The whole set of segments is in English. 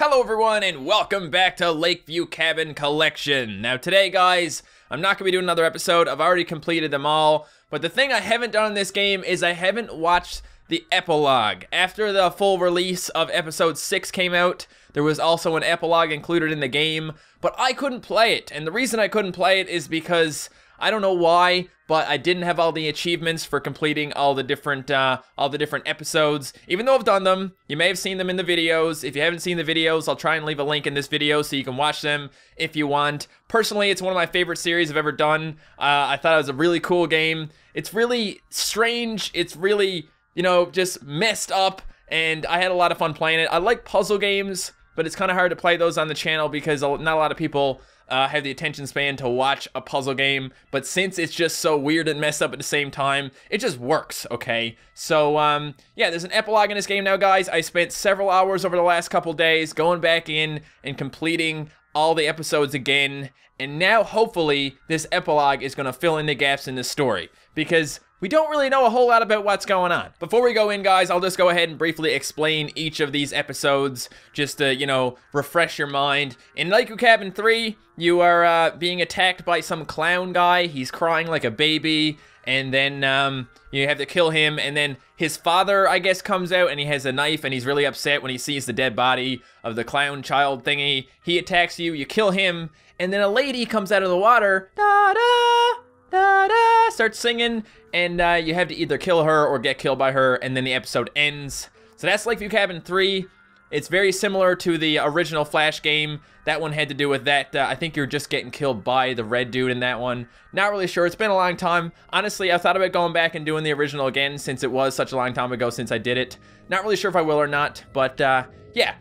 Hello everyone and welcome back to Lakeview Cabin Collection. Now today guys, I'm not going to be doing another episode, I've already completed them all, but the thing I haven't done in this game is I haven't watched the epilogue. After the full release of episode 6 came out, there was also an epilogue included in the game, but I couldn't play it, and the reason I couldn't play it is because I don't know why, but I didn't have all the achievements for completing all the different uh, all the different episodes. Even though I've done them, you may have seen them in the videos. If you haven't seen the videos, I'll try and leave a link in this video so you can watch them if you want. Personally, it's one of my favorite series I've ever done. Uh, I thought it was a really cool game. It's really strange. It's really, you know, just messed up, and I had a lot of fun playing it. I like puzzle games, but it's kind of hard to play those on the channel because not a lot of people uh, have the attention span to watch a puzzle game, but since it's just so weird and messed up at the same time, it just works, okay? So, um, yeah, there's an epilogue in this game now, guys. I spent several hours over the last couple days going back in and completing all the episodes again, and now, hopefully, this epilogue is going to fill in the gaps in the story, because we don't really know a whole lot about what's going on. Before we go in, guys, I'll just go ahead and briefly explain each of these episodes, just to, you know, refresh your mind. In Lakeview Cabin 3, you are uh, being attacked by some clown guy. He's crying like a baby, and then um, you have to kill him, and then his father, I guess, comes out, and he has a knife, and he's really upset when he sees the dead body of the clown child thingy. He attacks you, you kill him, and then a lady comes out of the water, da-da, da da starts singing and uh, you have to either kill her or get killed by her and then the episode ends. So that's lakeview cabin 3 it's very similar to the original flash game. That one had to do with that uh, i think you're just getting killed by the red dude in that one. Not really sure. It's been a long time. Honestly i thought about going back and doing the original again since it was such a long time ago since i did it. Not really sure if i will or not but uh, yeah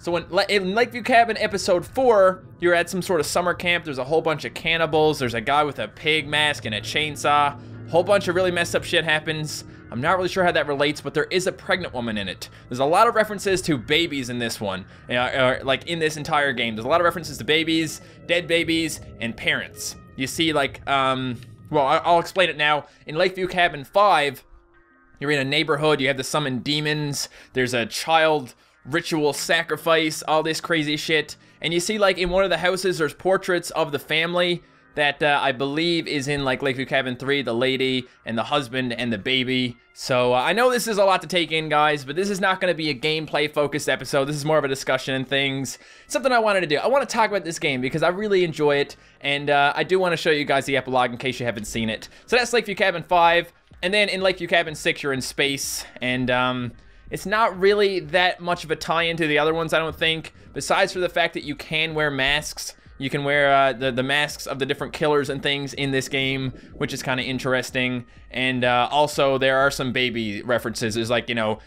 so in, in Lakeview Cabin episode 4, you're at some sort of summer camp. There's a whole bunch of cannibals. There's a guy with a pig mask and a chainsaw. Whole bunch of really messed up shit happens. I'm not really sure how that relates, but there is a pregnant woman in it. There's a lot of references to babies in this one, uh, like in this entire game. There's a lot of references to babies, dead babies, and parents. You see, like, um, well, I'll explain it now. In Lakeview Cabin 5, you're in a neighborhood, you have to summon demons, there's a child ritual sacrifice, all this crazy shit. And you see, like, in one of the houses, there's portraits of the family that uh, I believe is in, like, Lakeview Cabin 3, the lady and the husband and the baby. So, uh, I know this is a lot to take in, guys, but this is not going to be a gameplay-focused episode. This is more of a discussion and things. Something I wanted to do. I want to talk about this game because I really enjoy it, and uh, I do want to show you guys the epilogue in case you haven't seen it. So that's Lakeview Cabin 5, and then in Lakeview Cabin 6, you're in space, and, um... It's not really that much of a tie-in to the other ones, I don't think, besides for the fact that you can wear masks. You can wear uh, the, the masks of the different killers and things in this game, which is kind of interesting. And uh, also, there are some baby references. There's like, you know,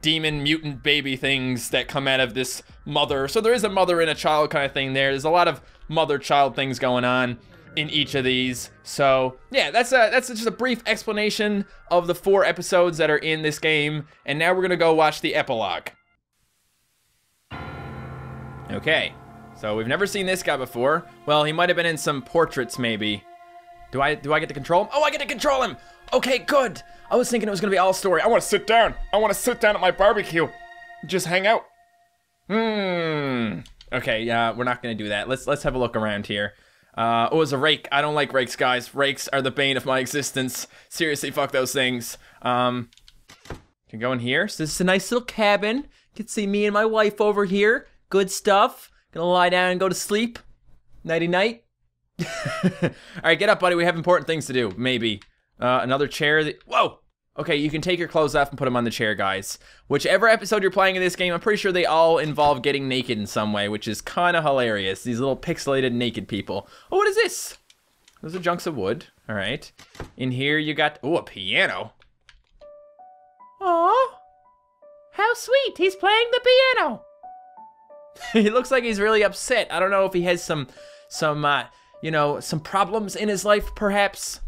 demon mutant baby things that come out of this mother. So there is a mother and a child kind of thing there. There's a lot of mother-child things going on in each of these. So yeah, that's a that's just a brief explanation of the four episodes that are in this game. And now we're gonna go watch the epilogue. Okay, so we've never seen this guy before. Well, he might have been in some portraits, maybe. Do I do I get to control him? Oh, I get to control him. Okay, good. I was thinking it was gonna be all story. I want to sit down. I want to sit down at my barbecue, just hang out. Hmm. Okay, yeah, we're not gonna do that. Let's let's have a look around here. Uh, oh, it's a rake. I don't like rakes, guys. Rakes are the bane of my existence. Seriously, fuck those things. Um, can go in here. So this is a nice little cabin. You can see me and my wife over here. Good stuff. Gonna lie down and go to sleep. Nighty night. All right, get up, buddy. We have important things to do. Maybe. Uh, another chair. That, whoa! Okay, you can take your clothes off and put them on the chair, guys. Whichever episode you're playing in this game, I'm pretty sure they all involve getting naked in some way, which is kind of hilarious. These little pixelated naked people. Oh, what is this? Those are junks of wood. All right. In here you got, oh, a piano. Oh, how sweet. He's playing the piano. he looks like he's really upset. I don't know if he has some, some, uh, you know, some problems in his life, perhaps.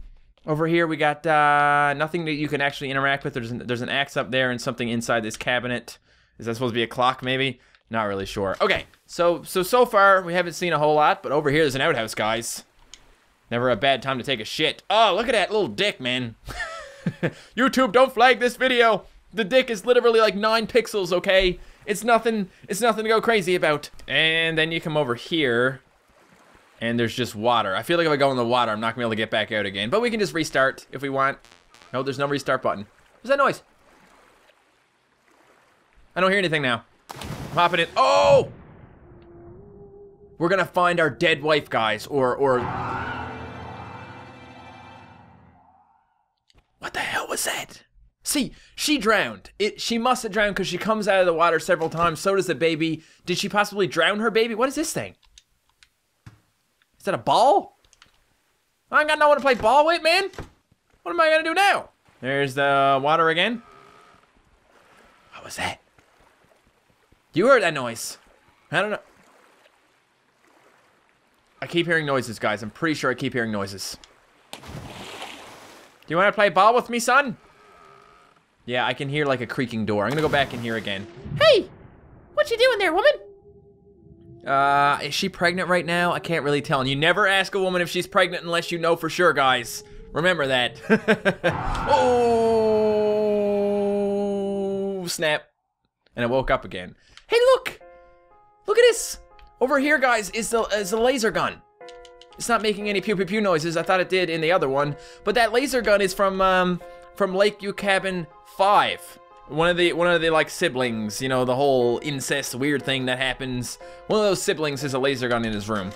Over here, we got uh, nothing that you can actually interact with. There's an, there's an axe up there and something inside this cabinet. Is that supposed to be a clock, maybe? Not really sure. Okay, so so so far, we haven't seen a whole lot, but over here, there's an outhouse, guys. Never a bad time to take a shit. Oh, look at that little dick, man. YouTube, don't flag this video. The dick is literally like 9 pixels, okay? It's nothing, it's nothing to go crazy about. And then you come over here and there's just water. I feel like if I go in the water, I'm not gonna be able to get back out again. But we can just restart if we want. No, there's no restart button. What's that noise? I don't hear anything now. I'm hopping in. Oh! We're gonna find our dead wife, guys, or, or... What the hell was that? See, she drowned. It. She must have drowned because she comes out of the water several times. So does the baby. Did she possibly drown her baby? What is this thing? Is that a ball? I ain't got no one to play ball with, man. What am I gonna do now? There's the water again. What was that? You heard that noise. I don't know. I keep hearing noises, guys. I'm pretty sure I keep hearing noises. Do you want to play ball with me, son? Yeah, I can hear like a creaking door. I'm gonna go back in here again. Hey! What you doing there, woman? Uh, is she pregnant right now? I can't really tell. And you never ask a woman if she's pregnant unless you know for sure, guys. Remember that. oh, snap. And I woke up again. Hey, look! Look at this! Over here, guys, is the, is the laser gun. It's not making any pew pew pew noises. I thought it did in the other one. But that laser gun is from, um, from Lakeview Cabin 5. One of the one of the like siblings, you know, the whole incest weird thing that happens. One of those siblings has a laser gun in his room.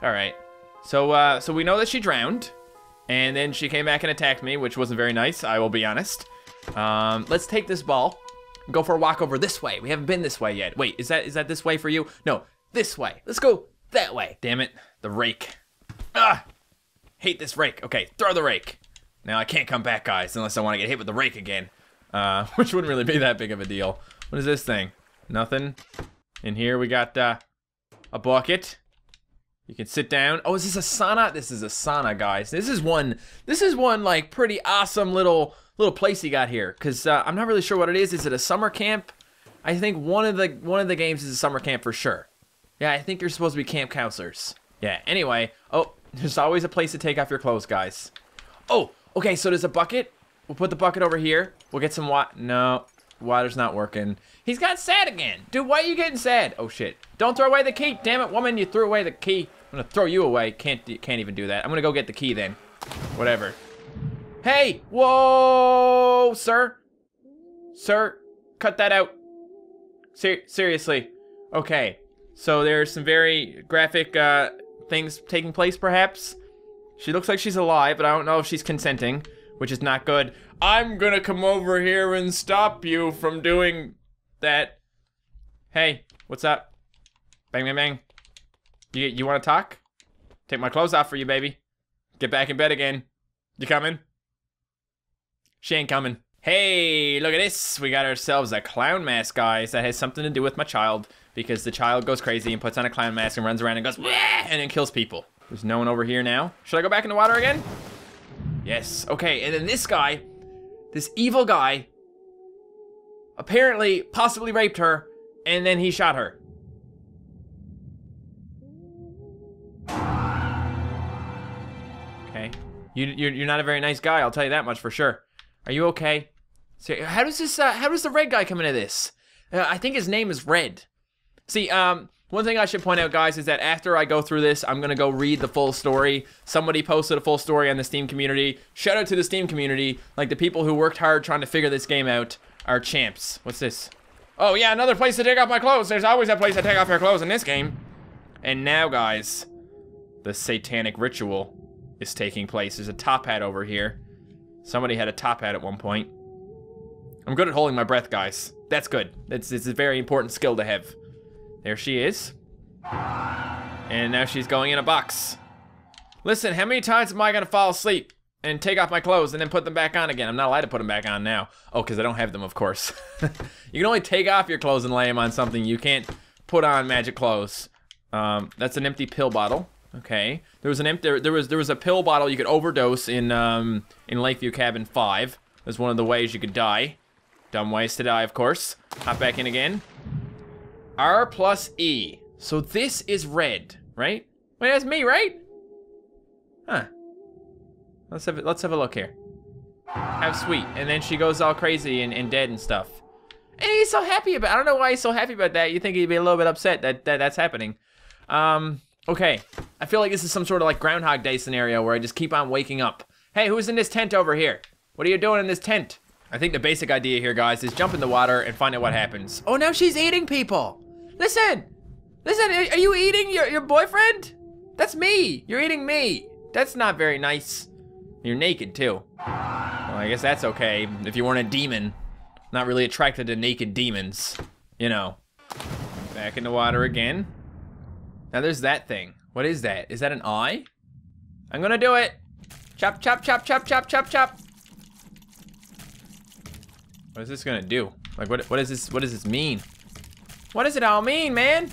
All right. So uh so we know that she drowned and then she came back and attacked me, which wasn't very nice, I will be honest. Um let's take this ball. Go for a walk over this way. We haven't been this way yet. Wait, is that is that this way for you? No, this way. Let's go that way. Damn it. The rake. Ah! Hate this rake. Okay, throw the rake. Now I can't come back, guys, unless I want to get hit with the rake again. Uh, which wouldn't really be that big of a deal. What is this thing? Nothing. In here we got uh, a bucket. You can sit down. Oh, is this a sauna? This is a sauna, guys. This is one. This is one like pretty awesome little little place you got here. Cause uh, I'm not really sure what it is. Is it a summer camp? I think one of the one of the games is a summer camp for sure. Yeah, I think you're supposed to be camp counselors. Yeah. Anyway. Oh, there's always a place to take off your clothes, guys. Oh, okay. So there's a bucket. We'll put the bucket over here. We'll get some water. No, water's not working. He's got sad again. Dude, why are you getting sad? Oh, shit. Don't throw away the key. Damn it, woman. You threw away the key. I'm gonna throw you away. Can't, can't even do that. I'm gonna go get the key then. Whatever. Hey! Whoa! Sir? Sir? Cut that out. Ser seriously. Okay. So there's some very graphic uh, things taking place, perhaps. She looks like she's alive, but I don't know if she's consenting which is not good. I'm gonna come over here and stop you from doing that. Hey, what's up? Bang, bang, bang. You, you wanna talk? Take my clothes off for you, baby. Get back in bed again. You coming? She ain't coming. Hey, look at this. We got ourselves a clown mask, guys. That has something to do with my child. Because the child goes crazy and puts on a clown mask and runs around and goes, and then kills people. There's no one over here now. Should I go back in the water again? Yes. Okay, and then this guy, this evil guy, apparently possibly raped her, and then he shot her. Okay. You, you're, you're not a very nice guy, I'll tell you that much for sure. Are you okay? So how does this, uh, how does the red guy come into this? Uh, I think his name is Red. See, um, one thing I should point out, guys, is that after I go through this, I'm gonna go read the full story. Somebody posted a full story on the Steam community. Shout out to the Steam community. Like, the people who worked hard trying to figure this game out are champs. What's this? Oh, yeah, another place to take off my clothes. There's always a place to take off your clothes in this game. And now, guys, the satanic ritual is taking place. There's a top hat over here. Somebody had a top hat at one point. I'm good at holding my breath, guys. That's good. It's, it's a very important skill to have. There she is. And now she's going in a box. Listen, how many times am I gonna fall asleep and take off my clothes and then put them back on again? I'm not allowed to put them back on now. Oh, because I don't have them, of course. you can only take off your clothes and lay them on something. You can't put on magic clothes. Um, that's an empty pill bottle. Okay. There was an empty. There, there was there was a pill bottle you could overdose in um in Lakeview Cabin Five. That's one of the ways you could die. Dumb ways to die, of course. Hop back in again. R plus E. So this is red, right? Wait, that's me, right? Huh. Let's have let's have a look here. How sweet. And then she goes all crazy and, and dead and stuff. And he's so happy about I don't know why he's so happy about that. You think he'd be a little bit upset that, that that's happening. Um, okay. I feel like this is some sort of like Groundhog Day scenario where I just keep on waking up. Hey, who's in this tent over here? What are you doing in this tent? I think the basic idea here, guys, is jump in the water and find out what happens. Oh, now she's eating people. Listen, listen, are you eating your, your boyfriend? That's me. You're eating me. That's not very nice. You're naked too. Well, I guess that's okay if you weren't a demon. Not really attracted to naked demons, you know. Back in the water again. Now there's that thing. What is that? Is that an eye? I'm gonna do it. Chop, chop, chop, chop, chop, chop, chop. What is this gonna do? Like, what, what is this, what does this mean? What does it all mean, man?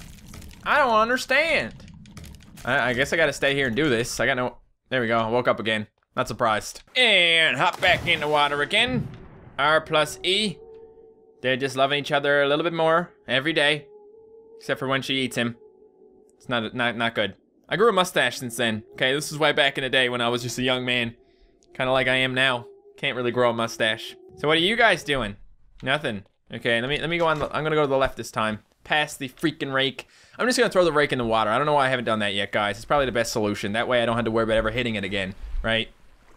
I don't understand. I, I guess I gotta stay here and do this. I got no, there we go, I woke up again. Not surprised. And hop back in the water again. R plus E. They're just loving each other a little bit more every day. Except for when she eats him. It's not, not, not good. I grew a mustache since then. Okay, this is way back in the day when I was just a young man. Kind of like I am now. Can't really grow a mustache. So what are you guys doing? Nothing. Okay, let me let me go on. The, I'm gonna go to the left this time. Past the freaking rake. I'm just gonna throw the rake in the water. I don't know why I haven't done that yet, guys. It's probably the best solution. That way I don't have to worry about ever hitting it again, right?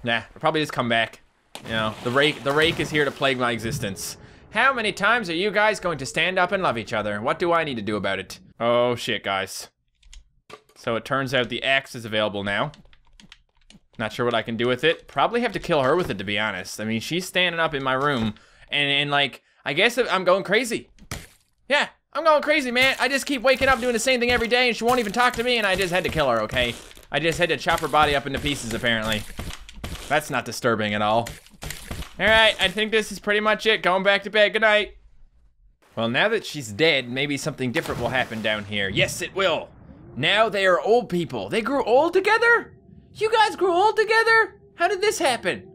Nah, I'll probably just come back. You know, the rake the rake is here to plague my existence. How many times are you guys going to stand up and love each other? What do I need to do about it? Oh shit, guys. So it turns out the axe is available now. Not sure what I can do with it. Probably have to kill her with it, to be honest. I mean, she's standing up in my room, and, and like, I guess I'm going crazy. Yeah, I'm going crazy, man. I just keep waking up doing the same thing every day, and she won't even talk to me, and I just had to kill her, okay? I just had to chop her body up into pieces, apparently. That's not disturbing at all. All right, I think this is pretty much it. Going back to bed. Good night. Well, now that she's dead, maybe something different will happen down here. Yes, it will. Now they are old people. They grew old together? You guys grew old together? How did this happen?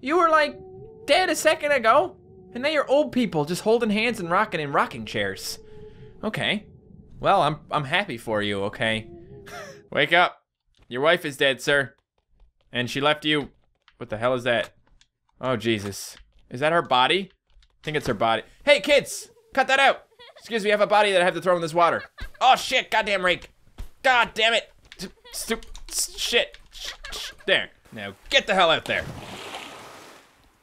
You were like dead a second ago, and now you're old people just holding hands and rocking in rocking chairs. Okay. Well, I'm I'm happy for you, okay? Wake up. Your wife is dead, sir. And she left you. What the hell is that? Oh, Jesus. Is that her body? I think it's her body. Hey, kids! Cut that out! Excuse me, I have a body that I have to throw in this water. Oh, shit! Goddamn rake! God damn it! St shit! There. Now get the hell out there.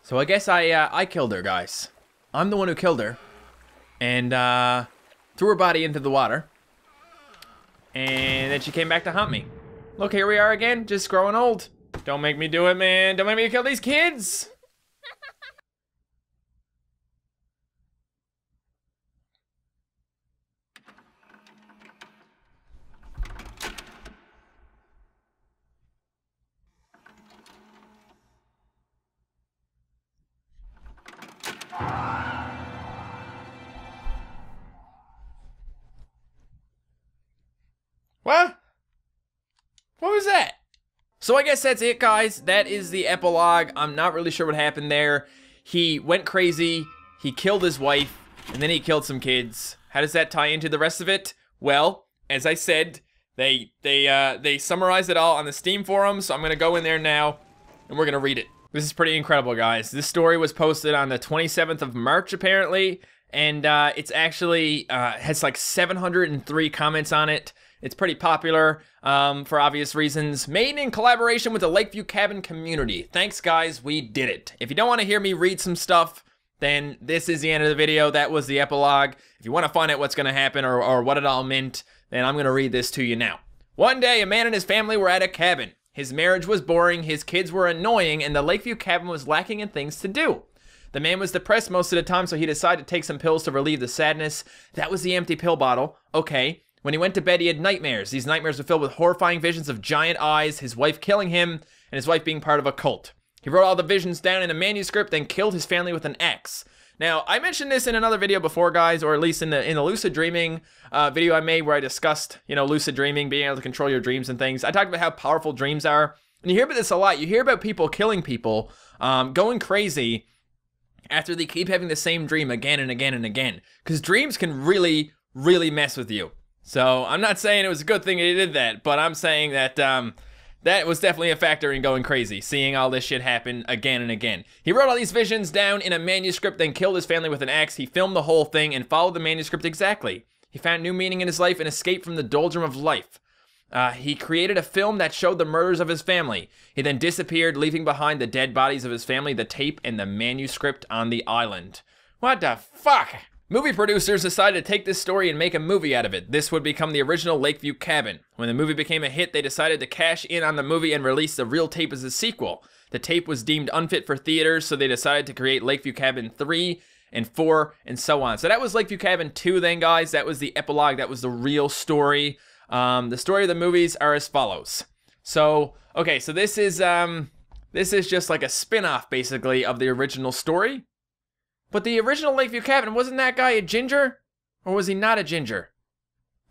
So I guess I uh, I killed her, guys. I'm the one who killed her, and uh, threw her body into the water, and then she came back to hunt me. Look, here we are again, just growing old. Don't make me do it, man. Don't make me kill these kids. So I guess that's it, guys. That is the epilogue. I'm not really sure what happened there. He went crazy, he killed his wife, and then he killed some kids. How does that tie into the rest of it? Well, as I said, they they uh, they summarized it all on the Steam forum, so I'm gonna go in there now, and we're gonna read it. This is pretty incredible, guys. This story was posted on the 27th of March, apparently, and uh, it's actually uh, has like 703 comments on it. It's pretty popular um, for obvious reasons. Made in collaboration with the Lakeview Cabin community. Thanks, guys. We did it. If you don't want to hear me read some stuff, then this is the end of the video. That was the epilogue. If you want to find out what's going to happen or, or what it all meant, then I'm going to read this to you now. One day, a man and his family were at a cabin. His marriage was boring, his kids were annoying, and the Lakeview cabin was lacking in things to do. The man was depressed most of the time, so he decided to take some pills to relieve the sadness. That was the empty pill bottle. Okay. When he went to bed, he had nightmares. These nightmares were filled with horrifying visions of giant eyes, his wife killing him, and his wife being part of a cult. He wrote all the visions down in a manuscript, then killed his family with an axe. Now, I mentioned this in another video before, guys, or at least in the in the lucid dreaming uh, video I made where I discussed, you know, lucid dreaming, being able to control your dreams and things. I talked about how powerful dreams are, and you hear about this a lot. You hear about people killing people, um, going crazy after they keep having the same dream again and again and again, because dreams can really, really mess with you. So I'm not saying it was a good thing he did that, but I'm saying that um, that was definitely a factor in going crazy, seeing all this shit happen again and again. He wrote all these visions down in a manuscript, then killed his family with an axe. He filmed the whole thing and followed the manuscript exactly. He found new meaning in his life and escaped from the doldrum of life. Uh, he created a film that showed the murders of his family. He then disappeared, leaving behind the dead bodies of his family, the tape, and the manuscript on the island. What the fuck? Movie producers decided to take this story and make a movie out of it. This would become the original Lakeview Cabin. When the movie became a hit, they decided to cash in on the movie and release the real tape as a sequel. The tape was deemed unfit for theaters, so they decided to create Lakeview Cabin 3 and 4 and so on. So that was Lakeview Cabin 2 then, guys. That was the epilogue. That was the real story. Um, the story of the movies are as follows. So, okay, so this is um this is just like a spin-off basically of the original story. But the original Lakeview Cabin, wasn't that guy a ginger? Or was he not a ginger?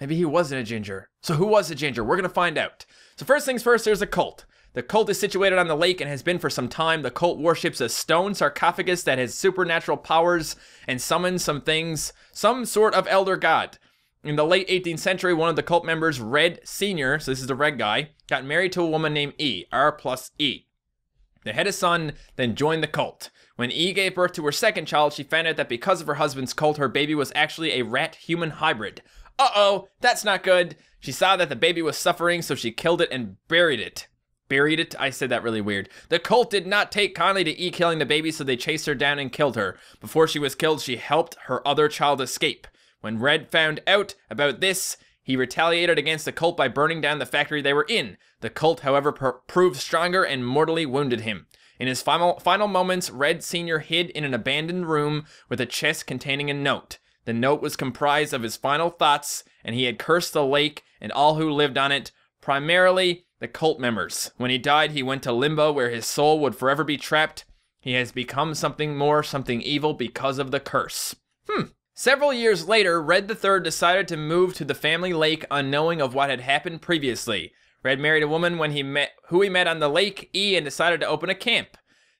Maybe he wasn't a ginger. So who was a ginger? We're gonna find out. So first things first, there's a cult. The cult is situated on the lake and has been for some time. The cult worships a stone sarcophagus that has supernatural powers and summons some things, some sort of elder god. In the late 18th century, one of the cult members, Red Sr., so this is the red guy, got married to a woman named E, R plus E. They had a son, then joined the cult. When E gave birth to her second child, she found out that because of her husband's cult, her baby was actually a rat human hybrid. Uh oh, that's not good. She saw that the baby was suffering, so she killed it and buried it. Buried it? I said that really weird. The cult did not take kindly to E killing the baby, so they chased her down and killed her. Before she was killed, she helped her other child escape. When Red found out about this, he retaliated against the cult by burning down the factory they were in. The cult, however, proved stronger and mortally wounded him. In his final, final moments, Red Sr. hid in an abandoned room with a chest containing a note. The note was comprised of his final thoughts, and he had cursed the lake and all who lived on it, primarily the cult members. When he died, he went to limbo where his soul would forever be trapped. He has become something more, something evil because of the curse. Hmm. Several years later, Red III decided to move to the family lake unknowing of what had happened previously. Red married a woman when he met who he met on the lake E and decided to open a camp.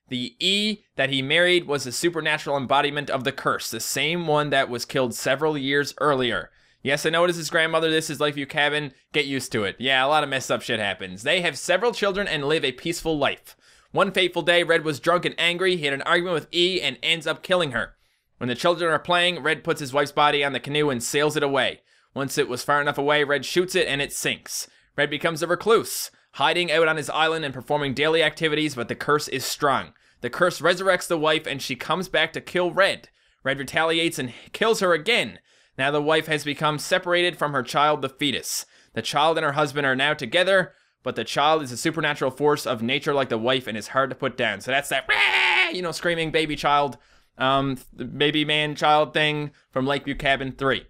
The E that he married was a supernatural embodiment of the curse, the same one that was killed several years earlier. Yes, I know it is his grandmother. This is Lakeview Cabin. Get used to it. Yeah, a lot of messed up shit happens. They have several children and live a peaceful life. One fateful day, Red was drunk and angry. He had an argument with E and ends up killing her. When the children are playing, Red puts his wife's body on the canoe and sails it away. Once it was far enough away, Red shoots it and it sinks. Red becomes a recluse, hiding out on his island and performing daily activities, but the curse is strong. The curse resurrects the wife and she comes back to kill Red. Red retaliates and kills her again. Now the wife has become separated from her child, the fetus. The child and her husband are now together, but the child is a supernatural force of nature like the wife and is hard to put down. So that's that, you know, screaming baby child, um, baby man child thing from Lakeview Cabin 3.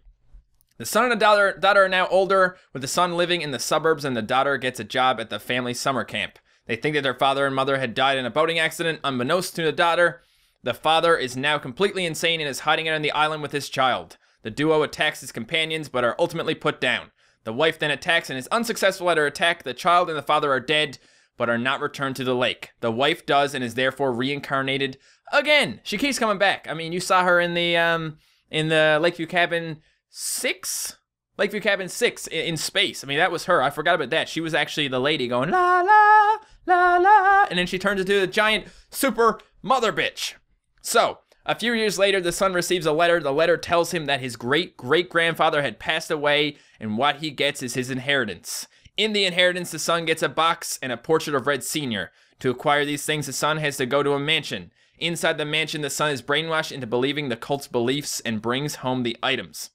The son and the daughter, daughter are now older, with the son living in the suburbs and the daughter gets a job at the family summer camp. They think that their father and mother had died in a boating accident, unbeknownst to the daughter. The father is now completely insane and is hiding out on the island with his child. The duo attacks his companions but are ultimately put down. The wife then attacks and is unsuccessful at her attack. The child and the father are dead but are not returned to the lake. The wife does and is therefore reincarnated again. She keeps coming back. I mean, you saw her in the um in the Lakeview Cabin six Lakeview Cabin 6 in space. I mean, that was her. I forgot about that. She was actually the lady going la la la la, and then she turns into a giant super mother bitch. So, a few years later, the son receives a letter. The letter tells him that his great great grandfather had passed away, and what he gets is his inheritance. In the inheritance, the son gets a box and a portrait of Red Sr. To acquire these things, the son has to go to a mansion. Inside the mansion, the son is brainwashed into believing the cult's beliefs and brings home the items.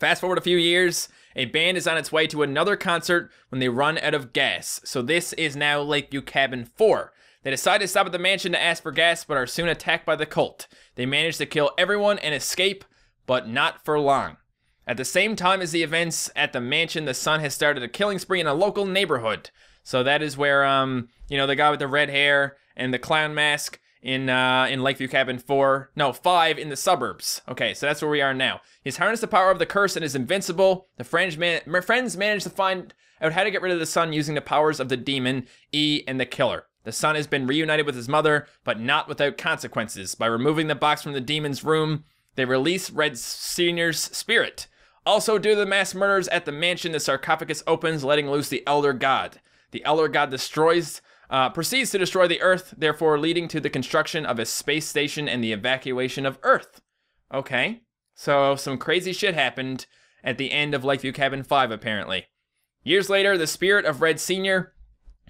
Fast forward a few years, a band is on its way to another concert when they run out of gas. So this is now Lakeview Cabin 4. They decide to stop at the mansion to ask for gas, but are soon attacked by the cult. They manage to kill everyone and escape, but not for long. At the same time as the events at the mansion, the son has started a killing spree in a local neighborhood. So that is where, um, you know, the guy with the red hair and the clown mask in uh, in Lakeview Cabin 4, no, 5 in the suburbs. Okay, so that's where we are now. He's harnessed the power of the curse and is invincible. The friends, man- friends manage to find out how to get rid of the son using the powers of the demon, E, and the killer. The son has been reunited with his mother, but not without consequences. By removing the box from the demon's room, they release Red Sr.'s spirit. Also, due to the mass murders at the mansion, the sarcophagus opens, letting loose the Elder God. the Elder God destroys, uh, proceeds to destroy the Earth, therefore leading to the construction of a space station and the evacuation of Earth. Okay, so some crazy shit happened at the end of Lakeview Cabin 5, apparently. Years later, the spirit of Red Sr.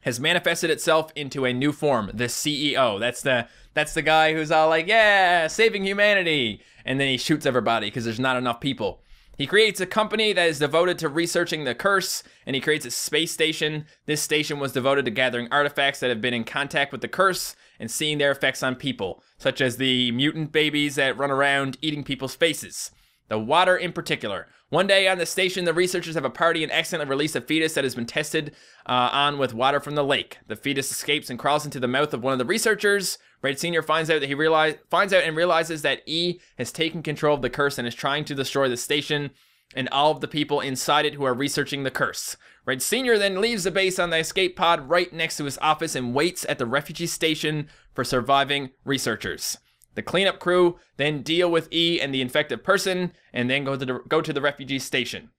has manifested itself into a new form, the CEO. That's the that's the guy who's all like, yeah, saving humanity. And then he shoots everybody because there's not enough people. He creates a company that is devoted to researching the curse, and he creates a space station. This station was devoted to gathering artifacts that have been in contact with the curse and seeing their effects on people, such as the mutant babies that run around eating people's faces. The water in particular. One day on the station, the researchers have a party and accidentally release a fetus that has been tested uh, on with water from the lake. The fetus escapes and crawls into the mouth of one of the researchers. Red Senior finds out that he realize finds out and realizes that E has taken control of the curse and is trying to destroy the station and all of the people inside it who are researching the curse. Red Senior then leaves the base on the escape pod right next to his office and waits at the refugee station for surviving researchers. The cleanup crew then deal with E and the infected person and then go to the, go to the refugee station.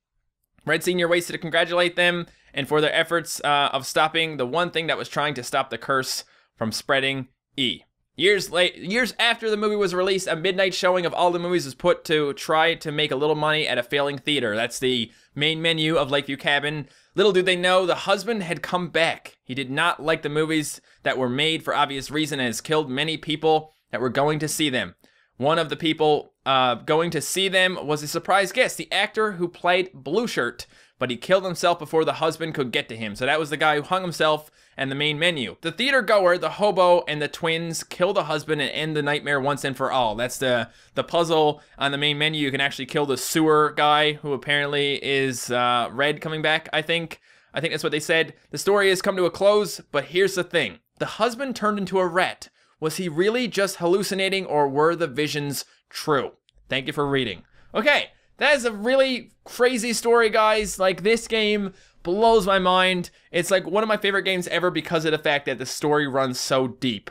Red Senior waits to congratulate them and for their efforts uh, of stopping the one thing that was trying to stop the curse from spreading E. Years late, years after the movie was released, a midnight showing of all the movies was put to try to make a little money at a failing theater. That's the main menu of Lakeview Cabin. Little do they know, the husband had come back. He did not like the movies that were made for obvious reason and has killed many people that were going to see them. One of the people uh, going to see them was a surprise guest, the actor who played Blue Shirt, but he killed himself before the husband could get to him. So that was the guy who hung himself and the main menu. The theater goer, the hobo, and the twins kill the husband and end the nightmare once and for all. That's the the puzzle on the main menu. You can actually kill the sewer guy who apparently is uh, red coming back. I think. I think that's what they said. The story has come to a close, but here's the thing: the husband turned into a rat. Was he really just hallucinating, or were the visions true? Thank you for reading. Okay, that is a really crazy story, guys. Like, this game blows my mind. It's like one of my favorite games ever because of the fact that the story runs so deep.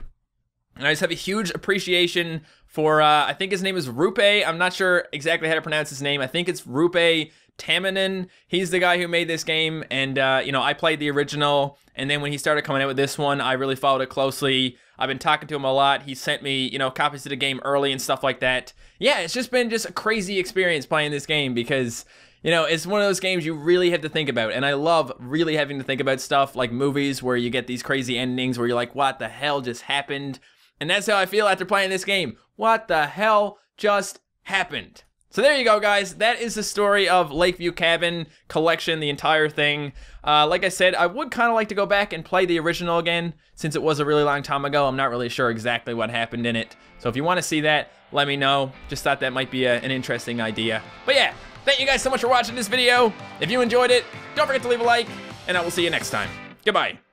And I just have a huge appreciation for, uh, I think his name is Roope. I'm not sure exactly how to pronounce his name. I think it's Roope Tamminen. He's the guy who made this game. And, uh, you know, I played the original. And then when he started coming out with this one, I really followed it closely. I've been talking to him a lot. He sent me, you know, copies of the game early and stuff like that. Yeah, it's just been just a crazy experience playing this game because you know, it's one of those games you really have to think about. And I love really having to think about stuff like movies where you get these crazy endings where you're like, what the hell just happened? And that's how I feel after playing this game. What the hell just happened? So there you go, guys. That is the story of Lakeview Cabin Collection, the entire thing. Uh, like I said, I would kind of like to go back and play the original again, since it was a really long time ago. I'm not really sure exactly what happened in it. So if you want to see that, let me know. Just thought that might be a, an interesting idea. But yeah, Thank you guys so much for watching this video. If you enjoyed it, don't forget to leave a like, and I will see you next time. Goodbye.